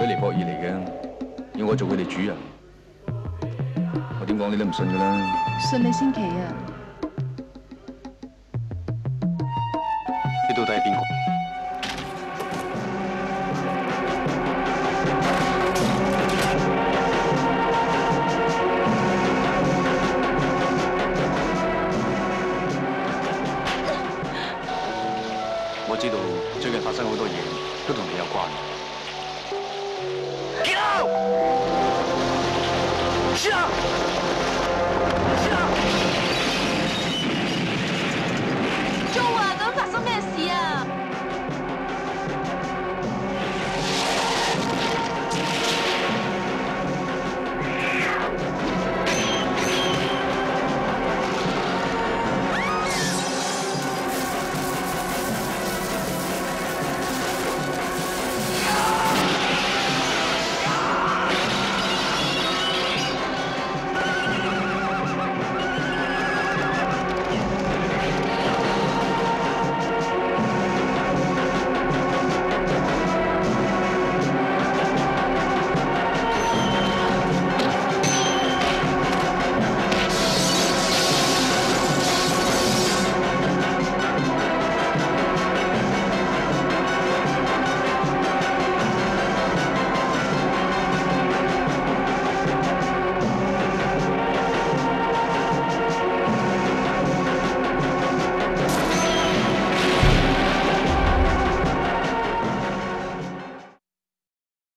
佢尼博尔嚟嘅，要我做佢哋主人，我点讲你都唔信噶啦。信你先奇啊！你到底系边个？我知道最近发生好多嘢，都同你有关。